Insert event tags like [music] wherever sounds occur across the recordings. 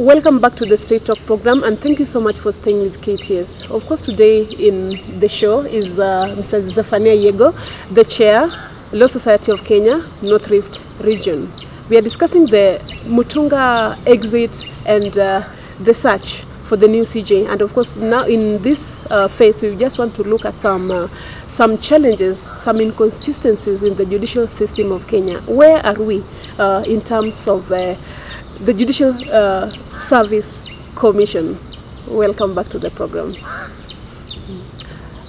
Welcome back to the Straight Talk program, and thank you so much for staying with KTS. Of course, today in the show is uh, Mr. Zephania Yego, the chair, Law Society of Kenya, North Rift Region. We are discussing the Mutunga exit and uh, the search for the new CJ. And of course, now in this uh, phase, we just want to look at some uh, some challenges, some inconsistencies in the judicial system of Kenya. Where are we uh, in terms of uh, the Judicial uh, Service Commission? Welcome back to the program.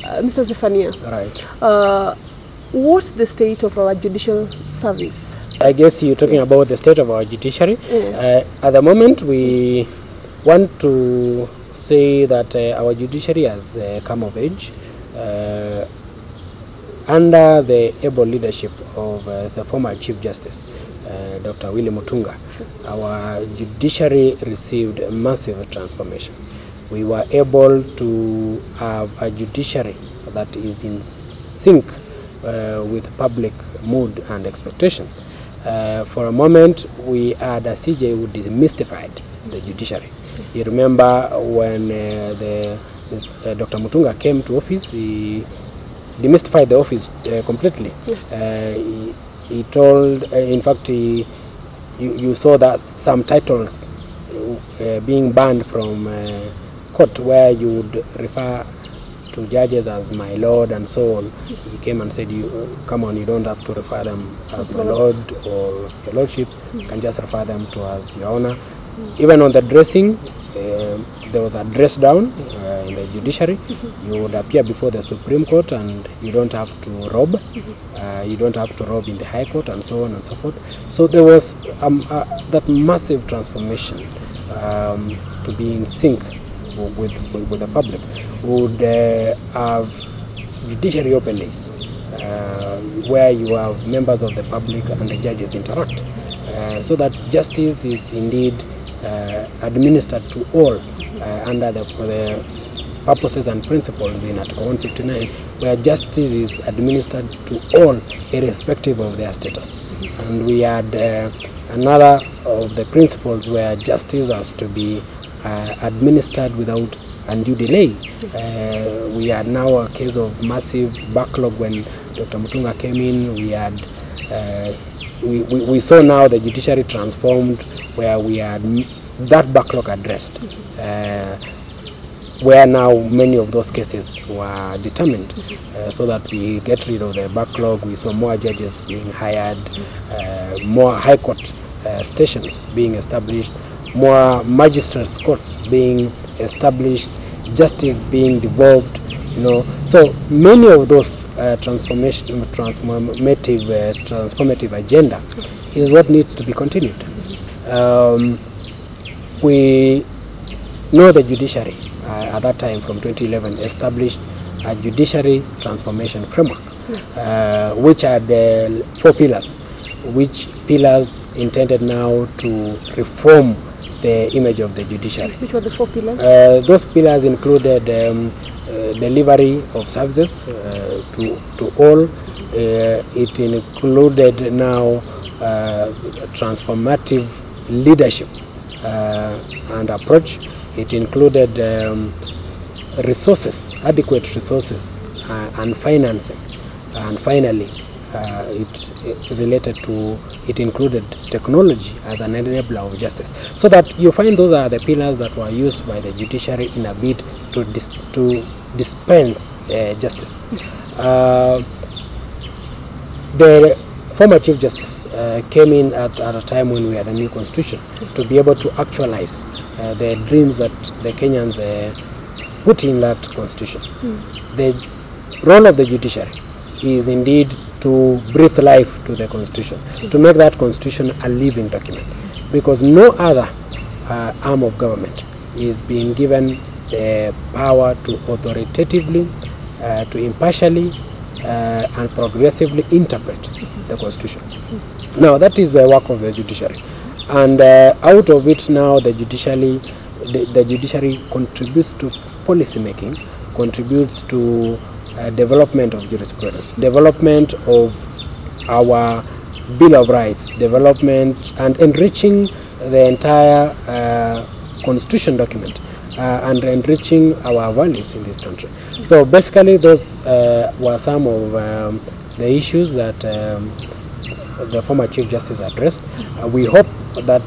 Uh, Mr. Zephania, Right. uh, what's the state of our judicial service? I guess you're talking yeah. about the state of our judiciary. Yeah. Uh, at the moment, we want to say that uh, our judiciary has uh, come of age uh, under the able leadership of uh, the former Chief Justice, uh, Dr. Willy Mutunga. Our judiciary received a massive transformation. We were able to have a judiciary that is in sync uh, with public mood and expectation. Uh, for a moment, we had a CJ who demystified the judiciary. You remember when uh, the, this, uh, Dr. Mutunga came to office, he demystified the office uh, completely. Uh, he, he told, uh, in fact, he, you, you saw that some titles uh, being banned from uh, court where you would refer to judges as my lord and so on. He came and said, "You come on, you don't have to refer them as my lord or your lordships. You can just refer them to as your honor." Even on the dressing, um there was a dress down uh, in the judiciary. Mm -hmm. You would appear before the Supreme Court and you don't have to rob. Mm Uh, you don't have to rob in the High Court and so on and so forth. So there was um, uh, that massive transformation um, to be in sync with, with, with the public. Would uh, have judiciary open days uh, where you have members of the public and the judges interact uh, so that justice is indeed uh, administered to all uh, under the, the purposes and principles in Article 159 where justice is administered to all irrespective of their status. And we had uh, another of the principles where justice has to be uh, administered without undue delay. Uh, we had now a case of massive backlog when Dr. Mutunga came in. We had uh, we, we, we saw now the judiciary transformed where we had that backlog addressed. Uh, where now many of those cases were determined uh, so that we get rid of the backlog. We saw more judges being hired, uh, more high court uh, stations being established, more magistrates courts being established, justice being devolved. You know, so many of those uh, transformation, transformative, uh, transformative agenda is what needs to be continued. Um, we know the judiciary uh, at that time from 2011 established a judiciary transformation framework uh, which are the four pillars which pillars intended now to reform the image of the judiciary Which were the four pillars? uh, those pillars included um, uh, delivery of services uh, to, to all. Uh, it included now uh, transformative leadership and approach. It included um, resources, adequate resources uh, and financing. And finally, uh, it, it related to, it included technology as an enabler of justice. So that you find those are the pillars that were used by the judiciary in a bid to, dis, to dispense uh, justice. Uh, the former Chief Justice uh, came in at, at a time when we had a new constitution to be able to actualize uh, the dreams that the Kenyans uh, put in that constitution. Mm. The role of the judiciary is indeed to breathe life to the constitution, to make that constitution a living document, because no other uh, arm of government is being given the power to authoritatively, uh, to impartially, uh, and progressively interpret the constitution. Now that is the work of the judiciary, and uh, out of it now the judiciary, the, the judiciary contributes to policy making, contributes to uh, development of jurisprudence, development of our Bill of Rights, development and enriching the entire uh, constitution document and enriching our values in this country. So basically, those uh, were some of um, the issues that um, the former Chief Justice addressed. Uh, we hope that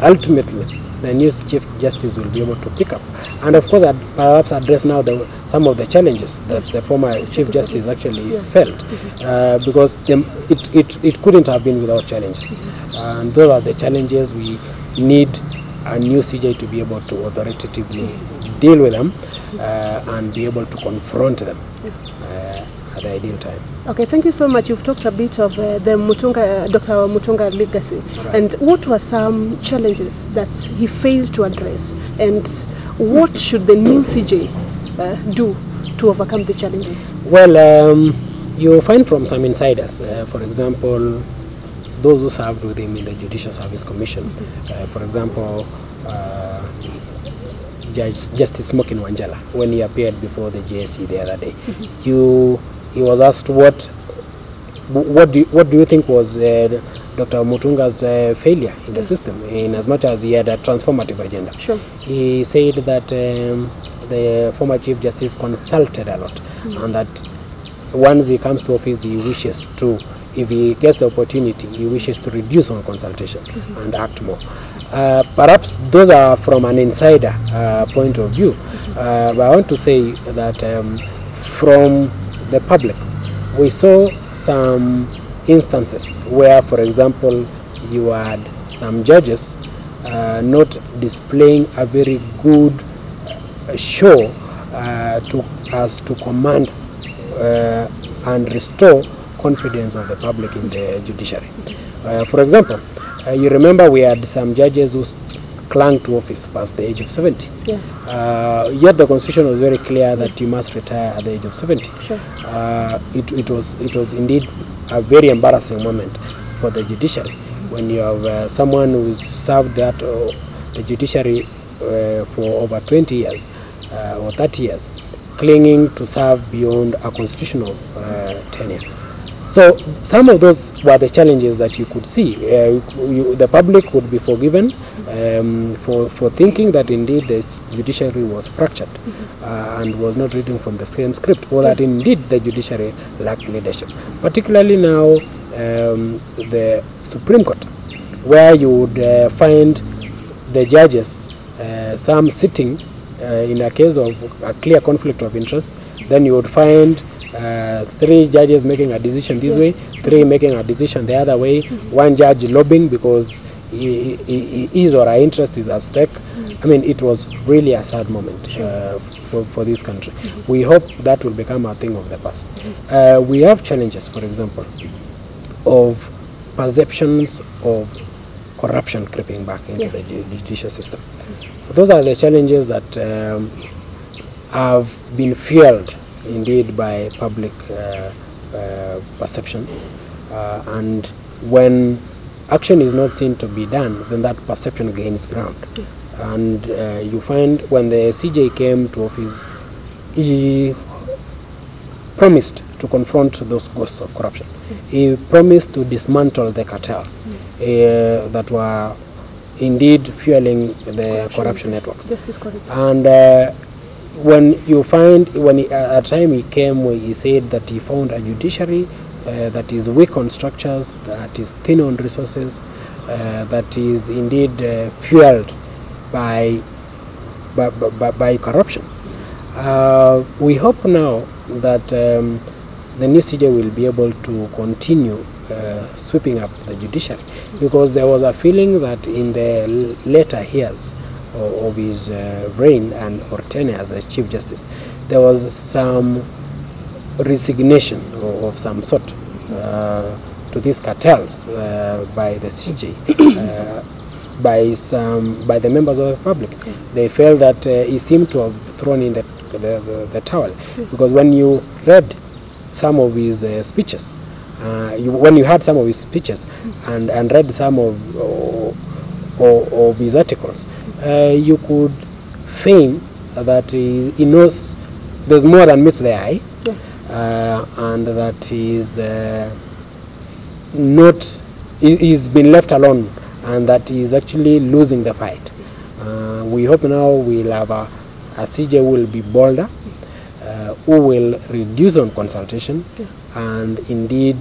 ultimately the new Chief Justice will be able to pick up and of course ad- perhaps address now the, some of the challenges that the former Chief Justice actually felt uh, because them, it, it, it couldn't have been without challenges. And those are the challenges we need a new CJ to be able to authoritatively deal with them uh, and be able to confront them uh, at the ideal time. Okay, thank you so much. You've talked a bit of uh, the Mutunga, Dr. Mutunga legacy. Right. And what were some challenges that he failed to address? And what should the new CJ uh, do to overcome the challenges? Well, um, you find from some insiders, uh, for example, those who served with him in the Judicial Service Commission, uh, for example, uh, Judge Justice Smokin Wanjala, when he appeared before the JSC the other day, you he was asked what what do you, what do you think was uh, Dr. Mutunga's uh, failure in the mm. system, in as much as he had a transformative agenda. Sure. He said that um, the former Chief Justice consulted a lot, mm. and that once he comes to office, he wishes to, if he gets the opportunity, he wishes to reduce on consultation and act more. Uh, perhaps those are from an insider uh, point of view, uh, but I want to say that um, from the public, we saw some instances where, for example, you had some judges uh, not displaying a very good uh, show to as to command and restore confidence of the public in the judiciary. Uh, for example, uh, you remember we had some judges who clung to office past the age of 70. Yeah. Uh, yet the constitution was very clear that you must retire at the age of 70. Sure. Uh, it, it was it was indeed a very embarrassing moment for the judiciary when you have uh, someone who's served that uh, the judiciary uh, for over 20 years uh, or 30 years, clinging to serve beyond a constitutional uh, tenure. So some of those were the challenges that you could see. Uh, you, the public would be forgiven um, for, for thinking that indeed the judiciary was fractured uh, and was not reading from the same script, or that indeed the judiciary lacked leadership. Particularly now, um, the Supreme Court, where you would uh, find the judges, uh, some sitting uh, in a case of a clear conflict of interest, then you would find uh, three judges making a decision this way, three making a decision the other way, one judge lobbying because he, he, he- his or her interest is at stake. I mean, it was really a sad moment uh, for, for this country. We hope that will become a thing of the past. Uh, we have challenges, for example, of perceptions of corruption creeping back into Yeah. the judicial system. Those are the challenges that um, have been fueled indeed by public uh, uh, perception. Uh, and when action is not seen to be done, then that perception gains ground. And uh, you find when the CJ came to office, he promised to confront those ghosts of corruption. He promised to dismantle the cartels uh, that were indeed fueling the corruption networks. Justice Corridor. And uh, when you find, when he, uh, at a time he came, where he said that he found a judiciary uh, that is weak on structures, that is thin on resources, uh, that is indeed uh, fueled by, by, by, by corruption. Uh, we hope now that um, the new CJ will be able to continue uh, sweeping up the judiciary because there was a feeling that in the later years of, of his uh, reign and or tenure as a chief justice, there was some resignation of, of some sort uh, to these cartels uh, by the CJ, uh, by some by the members of the public. They felt that uh, he seemed to have thrown in the the, the, the towel because when you read some of his uh, speeches, uh, you, when you heard some of his speeches and, and read some of or, of his articles, uh, you could feign that he, he knows there's more than meets the eye Yeah. uh, and that he's uh, not he, he's been left alone and that he's actually losing the fight. Uh, Uh, we hope now we'll have a, a CJ who will be bolder, uh, who will reduce on consultation and indeed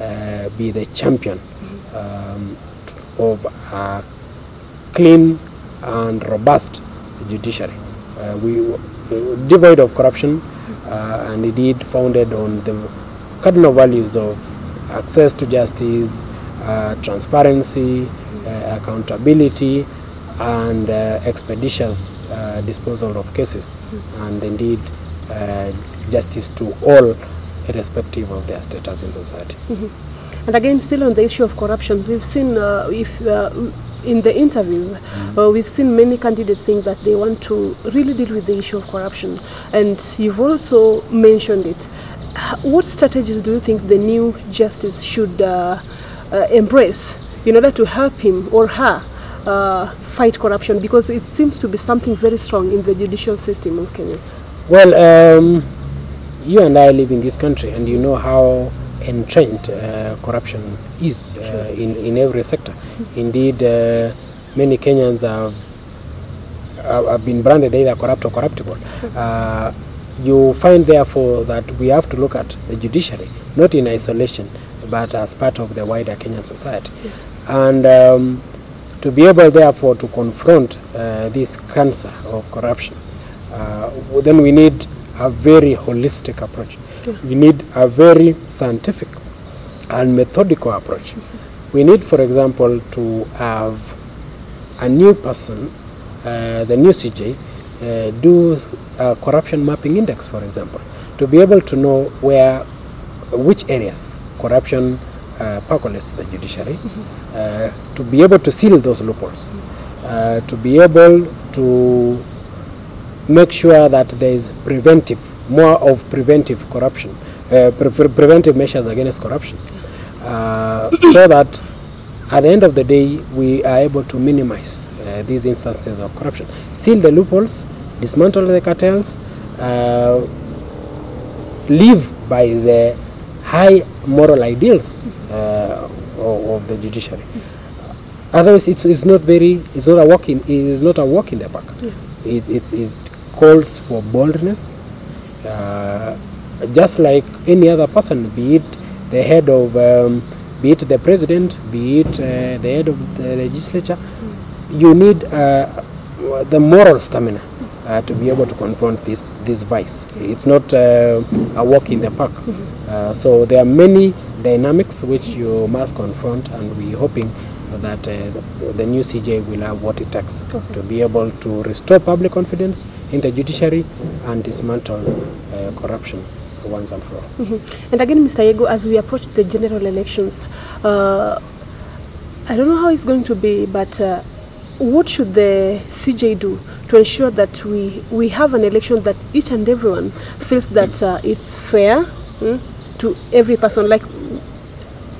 uh, be the champion um, of a clean and robust judiciary. Uh, we devoid of corruption uh, and indeed founded on the cardinal values of access to justice, uh, transparency, uh, accountability, and uh, expeditious uh, disposal of cases, and indeed uh, justice to all, irrespective of their status in society. And again, still on the issue of corruption, we've seen uh, if uh, in the interviews, uh, we've seen many candidates saying that they want to really deal with the issue of corruption. And you've also mentioned it. What strategies do you think the new justice should uh, uh, embrace in order to help him or her uh, fight corruption? Because it seems to be something very strong in the judicial system of Kenya. Well, um, you and I live in this country, and you know how entrenched uh, corruption is uh, in, in every sector. Indeed, uh, many Kenyans have, have been branded either corrupt or corruptible. Uh, you find, therefore, that we have to look at the judiciary, not in isolation, but as part of the wider Kenyan society. And um, to be able, therefore, to confront uh, this cancer of corruption, uh, then we need a very holistic approach. We need a very scientific and methodical approach. We need, for example, to have a new person, uh, the new CJ, uh, do a corruption mapping index, for example, to be able to know where, which areas corruption uh, percolates the judiciary, uh, to be able to seal those loopholes, uh, to be able to make sure that there is preventive, more of preventive corruption, uh, pre- pre- preventive measures against corruption, uh, so that at the end of the day we are able to minimize uh, these instances of corruption, seal the loopholes, dismantle the cartels, uh, live by the high moral ideals uh, of, the judiciary. Otherwise, it's, it's not very, it's not a walk in, it is not a walk in the park. It, it, it calls for boldness, uh, just like any other person, be it the head of, um, be it the president, be it uh, the head of the legislature, you need uh, the moral stamina uh, to be able to confront this this vice. It's not uh, a walk in the park. Uh, so there are many dynamics which you must confront, and we're hoping that uh, the, new CJ will have what it takes to be able to restore public confidence in the judiciary and dismantle uh, corruption once and for all. Mhm. And again, Mr. Yego, as we approach the general elections, uh, I don't know how it's going to be, but uh, what should the CJ do to ensure that we, we have an election that each and everyone feels that uh, it's fair mm, to every person? Like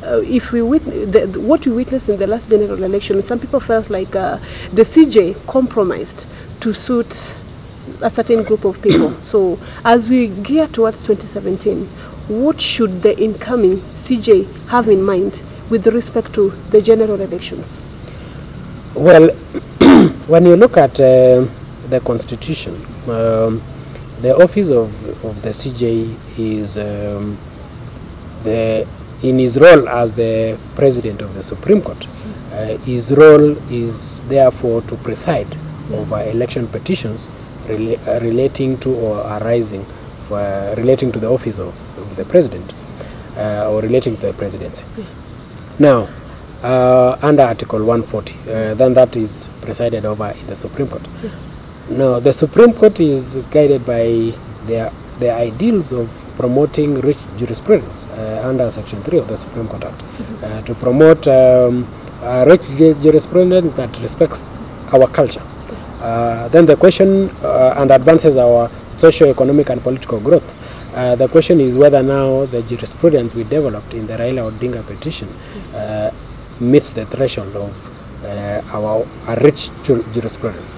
uh, if we wit- the, the- what we witnessed in the last general election, some people felt like uh, the CJ compromised to suit a certain group of people. [clears throat] so as we gear towards 2017, what should the incoming CJ have in mind with respect to the general elections? Well, [clears throat] when you look at uh, the constitution, um, the office of, of the CJ is um, the in his role as the president of the Supreme Court. Uh, his role is therefore to preside over election petitions rela- uh, relating to or arising for, relating to the office of, of the president uh, or relating to the presidency. Now, uh, under Article 140, uh, then that is presided over in the Supreme Court. Now, the Supreme Court is guided by their, their ideals of promoting rich jurisprudence uh, under Section 3 of the Supreme Court Act uh, to promote um, rich jurisprudence that respects our culture. Uh, then the question and advances our socio-economic and political growth. Uh, the question is whether now the jurisprudence we developed in the Raila Odinga petition uh, meets the threshold of uh, our, our rich jurisprudence.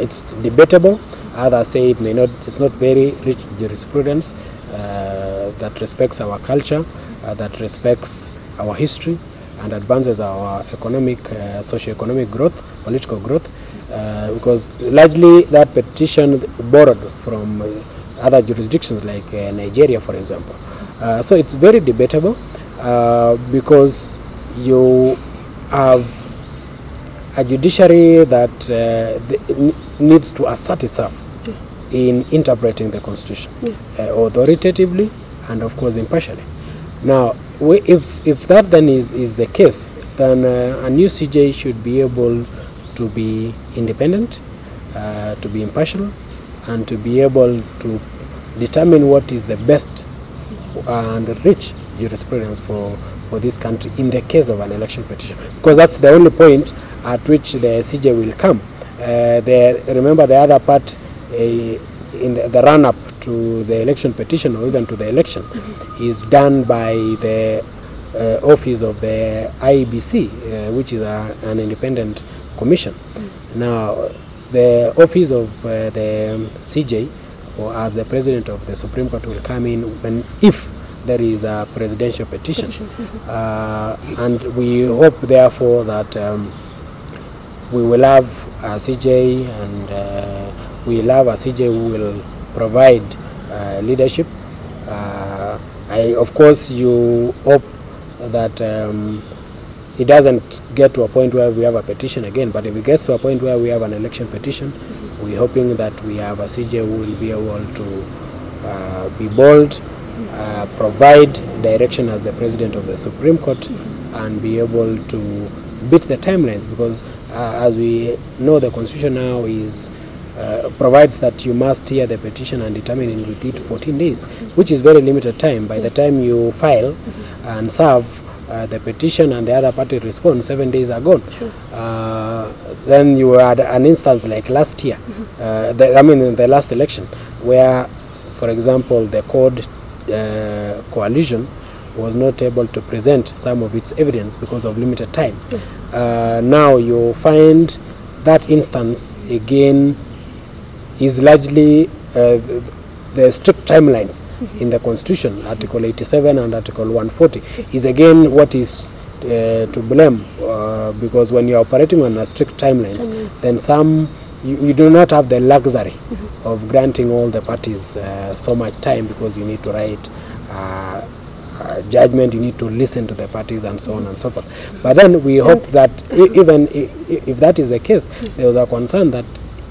It's debatable. Others say it may not. It's not very rich jurisprudence that respects our culture, uh, that respects our history, and advances our economic, uh, socio-economic growth, political growth. uh, because largely that petition borrowed from uh, other jurisdictions like uh, Nigeria, for example. Uh, so it's very debatable uh, because you have a judiciary that uh, needs to assert itself in interpreting the constitution uh, authoritatively and of course impartially. Now, we, if, if that then is, is the case, then uh, a new CJ should be able to be independent, uh, to be impartial, and to be able to determine what is the best and rich jurisprudence for, for this country in the case of an election petition. Because that's the only point at which the CJ will come. Uh, the, remember the other part in the, the run-up to the election petition or even to the election mm -hmm. is done by the uh, office of the IBC, uh, which is a, an independent commission. Mm -hmm. Now, the office of uh, the CJ, or as the president of the Supreme Court, will come in when if there is a presidential petition, petition. Mm uh, and we hope therefore that um, we will have a CJ and uh, we a CJ who will provide uh, leadership. Uh, I, of course, you hope that um, it doesn't get to a point where we have a petition again, but if it gets to a point where we have an election petition, we're hoping that we have a CJ who will be able to uh, be bold, uh, provide direction as the president of the Supreme Court, and be able to beat the timelines because, uh, as we know, the constitution now is uh, provides that you must hear the petition and determine it within 14 days, which is very limited time. By the time you file and serve uh, the petition and the other party responds, seven days are gone. Uh, then you had an instance like last year, uh, the, I mean the last election, where, for example, the CORD uh, Coalition was not able to present some of its evidence because of limited time. Uh, now you find that instance again is largely uh, the, strict timelines in the constitution article 87 and article 140 is again what is uh, to blame uh, because when you're operating on a strict timelines Timelines. then some you, you do not have the luxury of granting all the parties uh, so much time because you need to write uh, uh, judgment, you need to listen to the parties and so on and so forth. But then we hope that even if that is the case, there was a concern that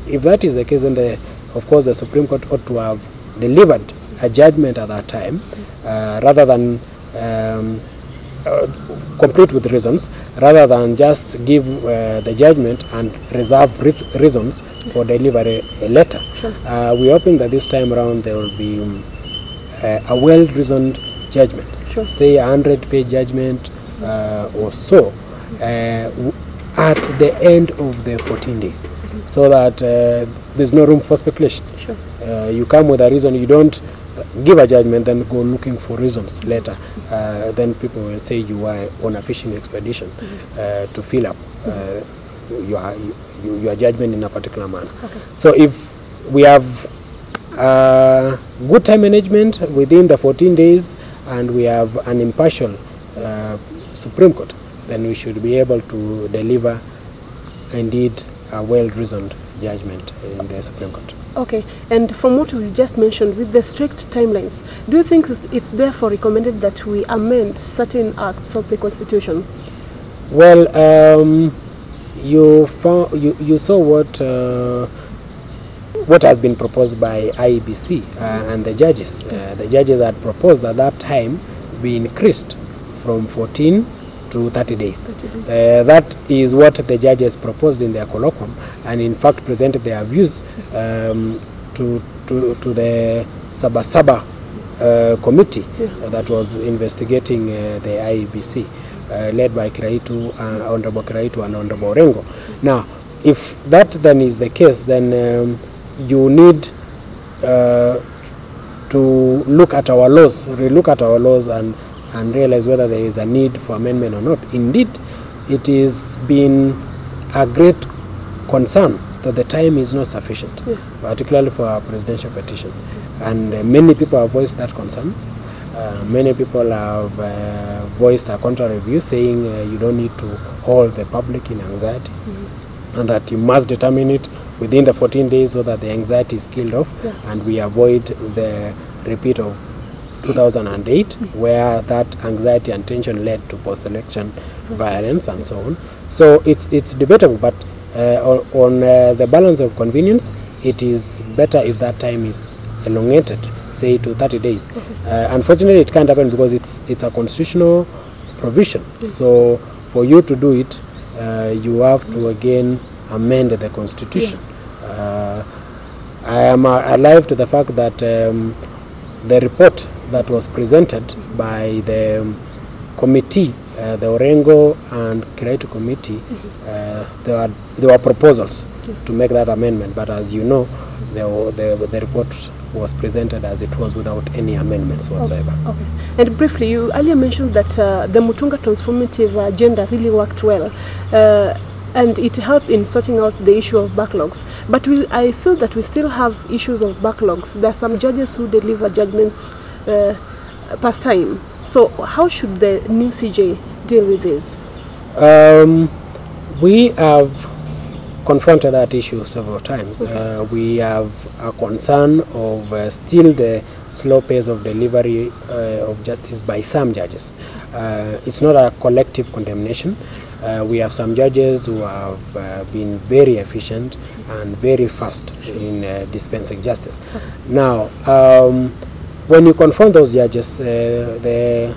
if that is the case, then the, of course the Supreme Court ought to have delivered a judgment at that time uh, rather than um, uh, complete with reasons rather than just give uh, the judgment and reserve re- reasons for delivery later. Uh, we're hoping that this time around there will be um, uh, a well-reasoned judgment, Sure. say a 100-page judgment uh, or so, uh, w- at the end of the 14 days, so that uh, there's no room for speculation. Sure. Uh, you come with a reason, you don't give a judgment, then go looking for reasons later. Uh, then people will say you are on a fishing expedition uh, to fill up uh, your, your, judgment in a particular manner. So if we have uh, good time management within the 14 days and we have an impartial uh, Supreme Court, then we should be able to deliver indeed a well-reasoned judgment in the Supreme Court. Okay, and from what you just mentioned, with the strict timelines, do you think it's- therefore recommended that we amend certain acts of the Constitution? Well, um, you, found, you you saw what uh, what has been proposed by IEBC uh, and the judges. Uh, the judges had proposed at that time be increased from 14 to 30 days. 30 days. Uh, that is what the judges proposed in their colloquium, and in fact presented their views um, to, to to the Sabasaba uh, committee uh, that was investigating uh, the IEBC, uh, led by Kiraitu, uh, Honorable Kiraitu and Honorable Orengo. Now, if that then is the case, then um, you need uh, to look at our laws, relook at our laws and, and realize whether there is a need for amendment or not. Indeed, it has been a great concern that the time is not sufficient, Yeah. particularly for a presidential petition. And uh, many people have voiced that concern. Uh, many people have uh, voiced a contrary view, saying uh, you don't need to hold the public in anxiety and that you must determine it within the 14 days so that the anxiety is killed off Yeah. and we avoid the repeat of 2008 where that anxiety and tension led to post-election violence and so on. So it's, it's debatable, but uh, on, uh, the balance of convenience, it is better if that time is elongated, say to 30 days. Uh, unfortunately, it can't happen because it's, it's a constitutional provision. So for you to do it, uh, you have to again amend the constitution. Uh, I am uh, alive to the fact that um, the report that was presented by the um, committee, uh, the Orengo and Kiraitu committee, uh, there, are, there were proposals to make that amendment, but as you know, the, the, the report was presented as it was without any amendments whatsoever. Okay. Okay. And briefly, you earlier mentioned that uh, the Mutunga transformative agenda really worked well, uh, and it helped in sorting out the issue of backlogs. But we, I feel that we still have issues of backlogs. There are some judges who deliver judgments uh, past time. So how should the new CJ deal with this? Um, we have confronted that issue several times. Uh, we have a concern of uh, still the slow pace of delivery uh, of justice by some judges. Uh, it's not a collective condemnation. Uh, we have some judges who have uh, been very efficient and very fast in uh, dispensing justice. Now, um, when you confront those judges, uh, the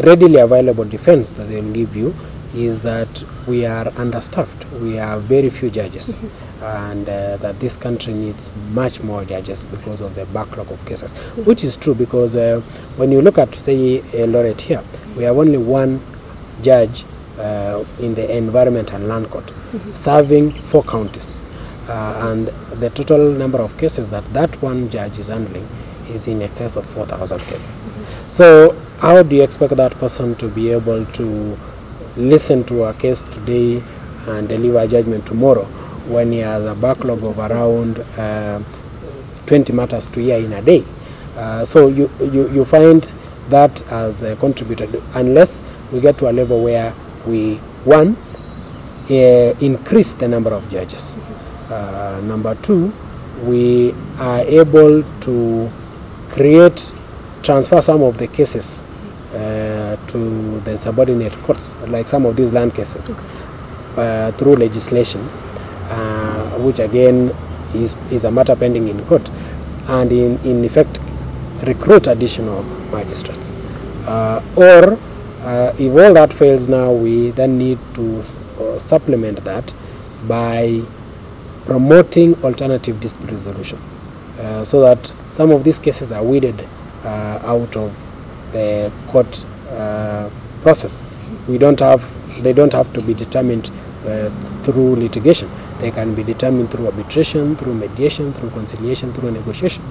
readily available defense that they'll give you is that we are understaffed. We have very few judges, and uh, that this country needs much more judges because of the backlog of cases, which is true because uh, when you look at, say, Eldoret here, we have only one judge uh, in the Environment and Land Court, serving four counties. Uh, and the total number of cases that that one judge is handling is in excess of 4,000 cases. So how do you expect that person to be able to listen to a case today and deliver a judgment tomorrow when he has a backlog of around uh, 20 matters to hear in a day? Uh, so you, you, you find that as a contributor unless we get to a level where we, one, uh, increase the number of judges. Uh, number two, we are able to create, transfer some of the cases uh, to the subordinate courts, like some of these land cases, uh, through legislation, uh, which again is, is a matter pending in court, and in, in effect recruit additional magistrates. Uh, or uh, if all that fails now, we then need to uh, supplement that by promoting alternative dispute resolution uh, so that some of these cases are weeded uh, out of the court uh, process. We don't have, they don't have to be determined uh, through litigation. They can be determined through arbitration, through mediation, through conciliation, through negotiation.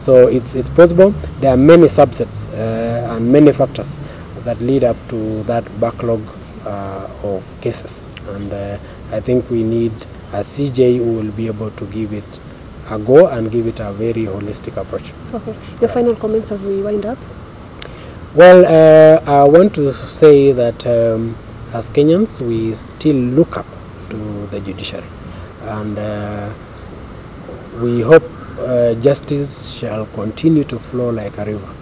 So it's, it's possible. There are many subsets uh, and many factors that lead up to that backlog uh, of cases. And uh, I think we need a CJ who will be able to give it a go and give it a very holistic approach. Okay. Your final comments as we wind up? Well, uh, I want to say that um, as Kenyans, we still look up to the judiciary, and uh, we hope uh, justice shall continue to flow like a river.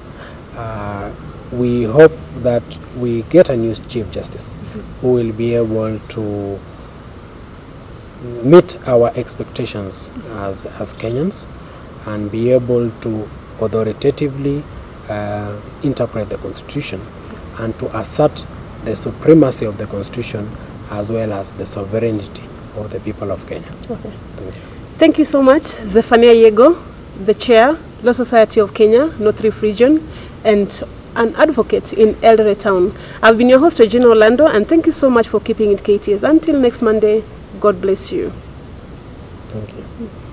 Uh, we hope that we get a new chief justice who will be able to meet our expectations as, as Kenyans and be able to authoritatively uh, interpret the Constitution and to assert the supremacy of the Constitution as well as the sovereignty of the people of Kenya. Okay. Thank you. Thank you so much, Zephania Yego, the chair, Law Society of Kenya, North Rift Region, and an advocate in Eldoret Town. I've been your host, Regina Orlando, and thank you so much for keeping it KTS. Until next Monday, God bless you. Thank you.